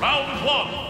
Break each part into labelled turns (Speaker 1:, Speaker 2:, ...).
Speaker 1: Round one.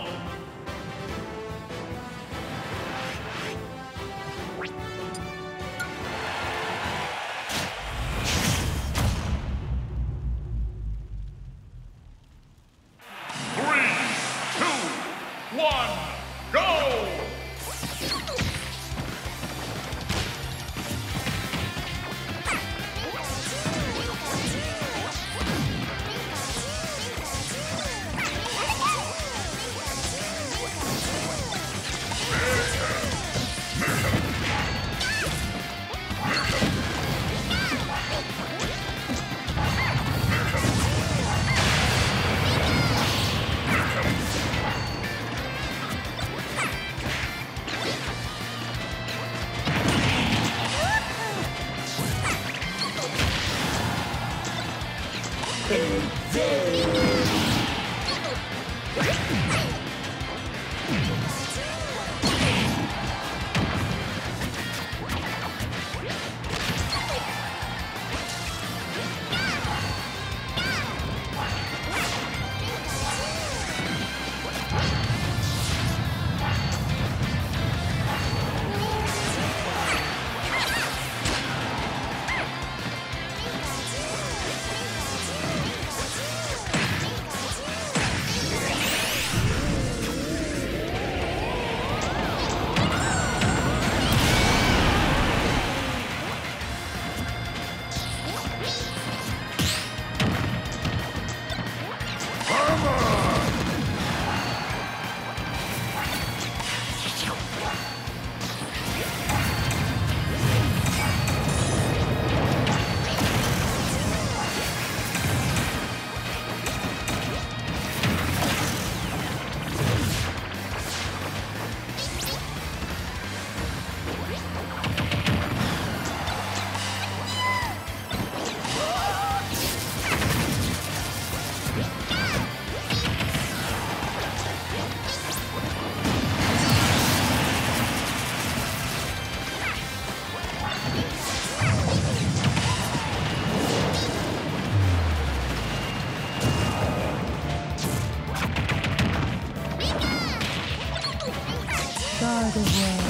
Speaker 1: the world.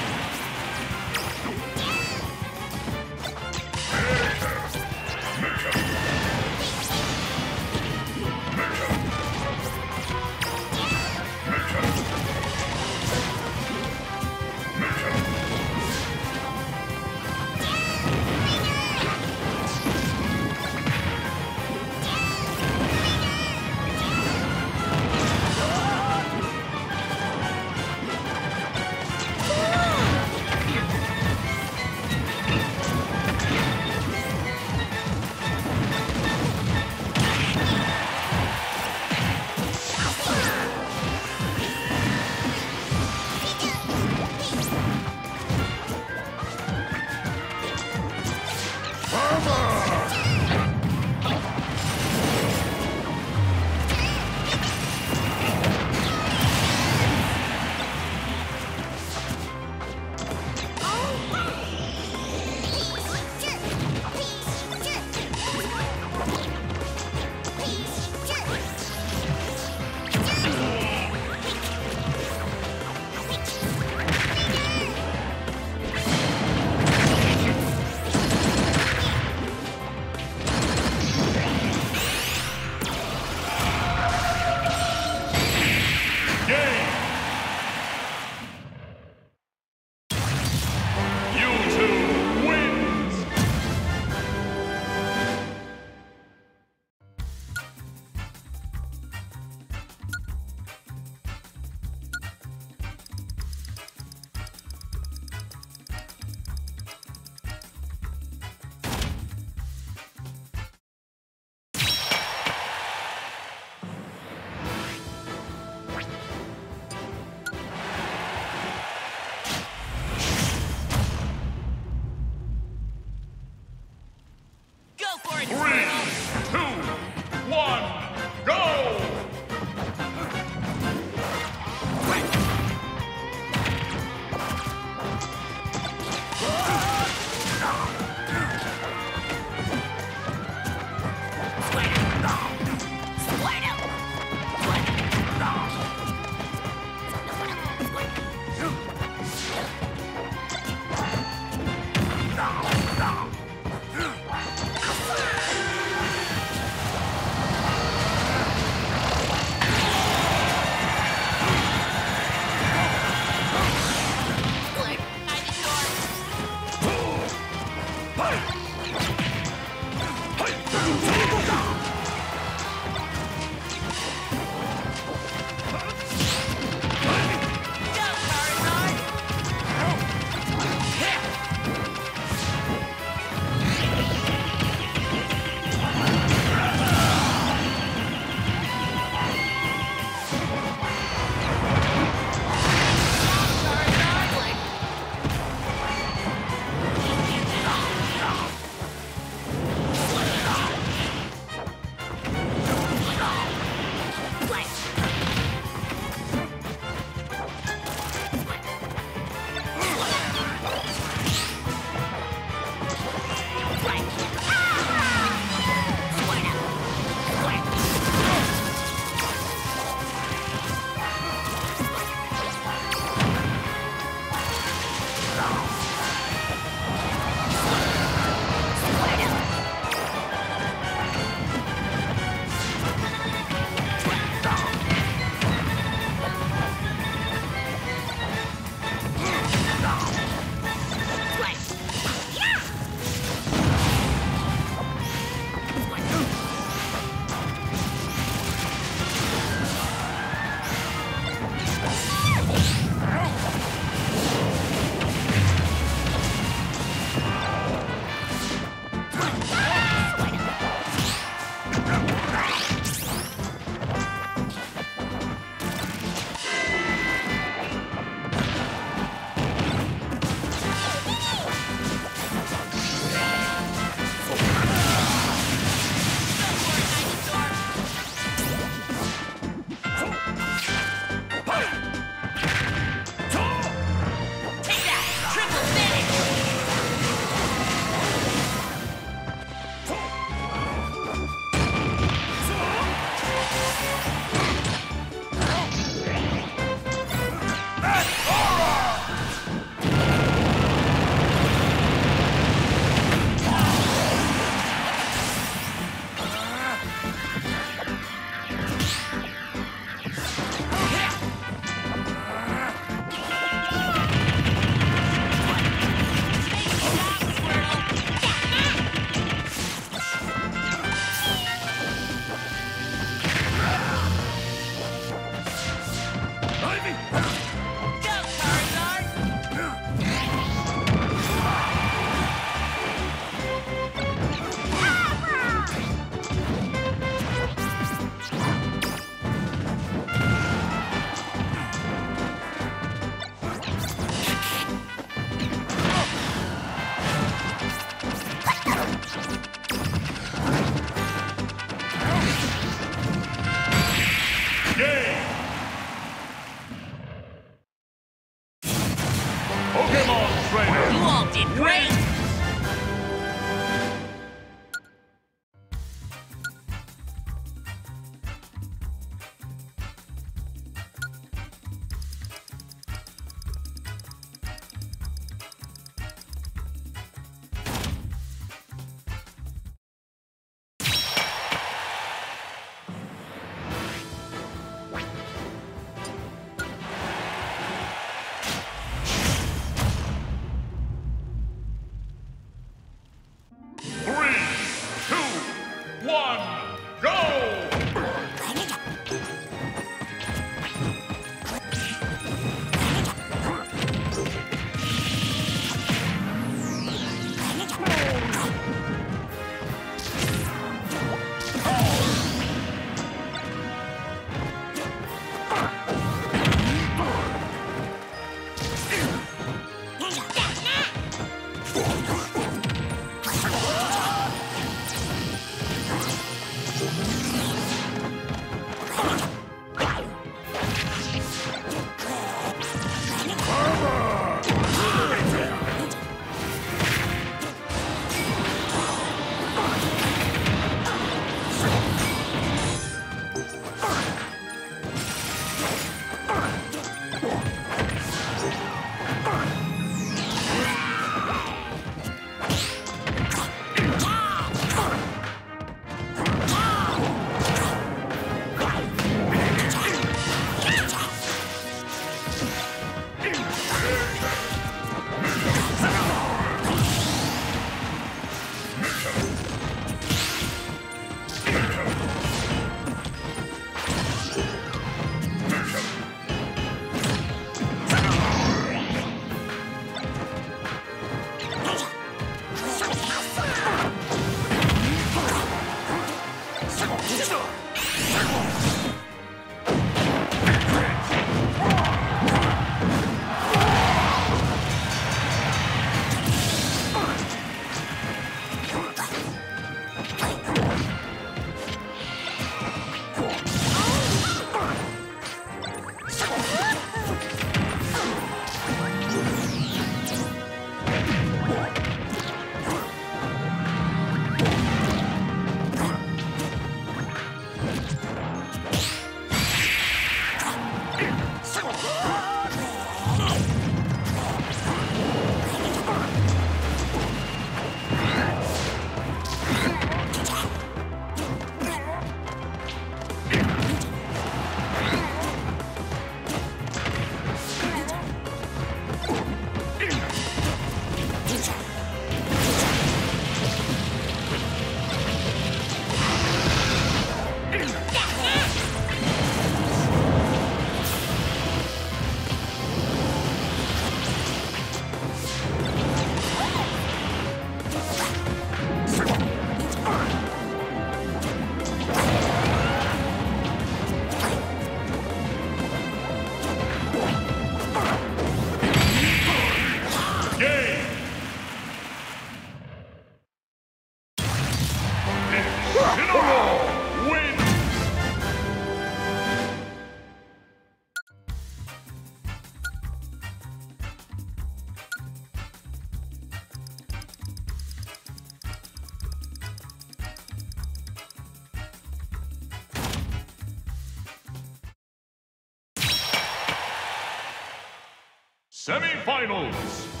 Speaker 1: Semifinals.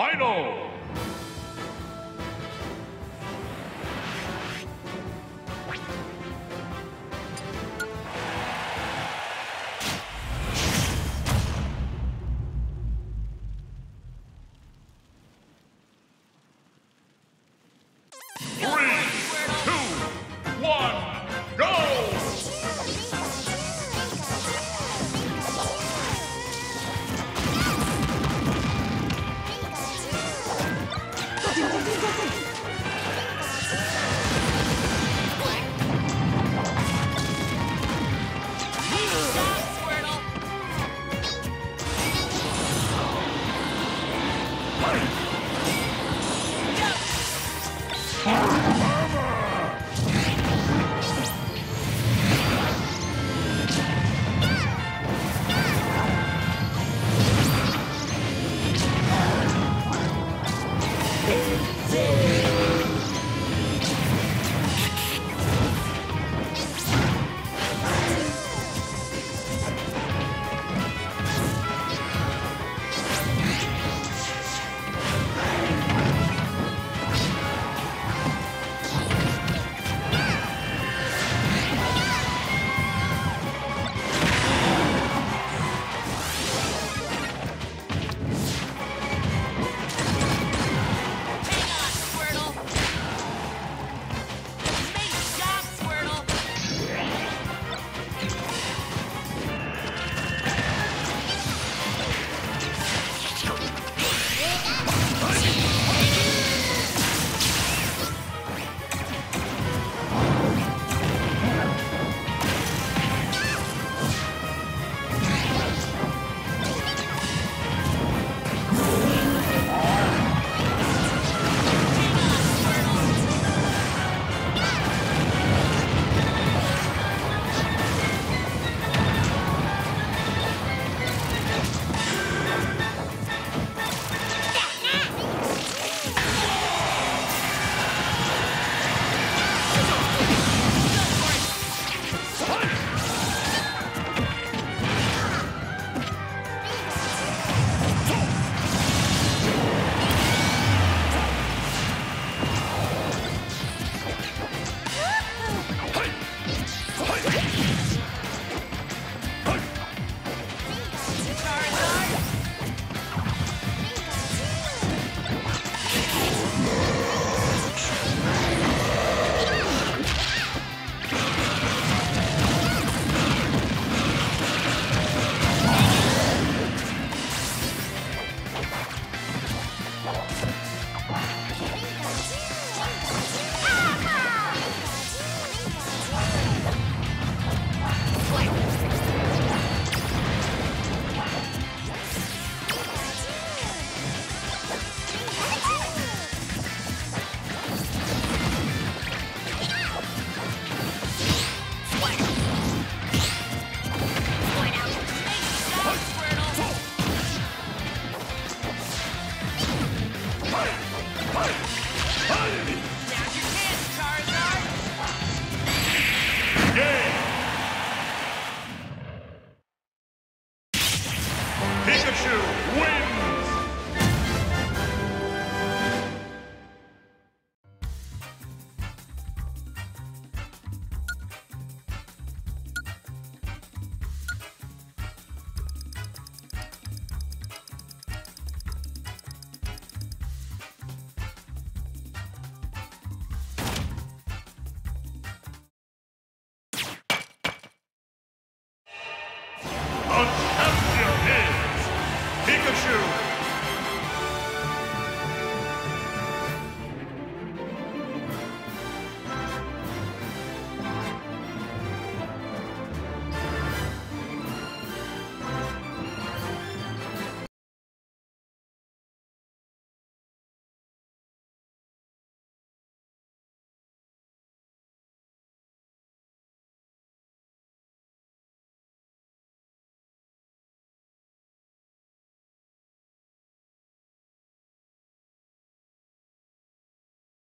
Speaker 1: Final.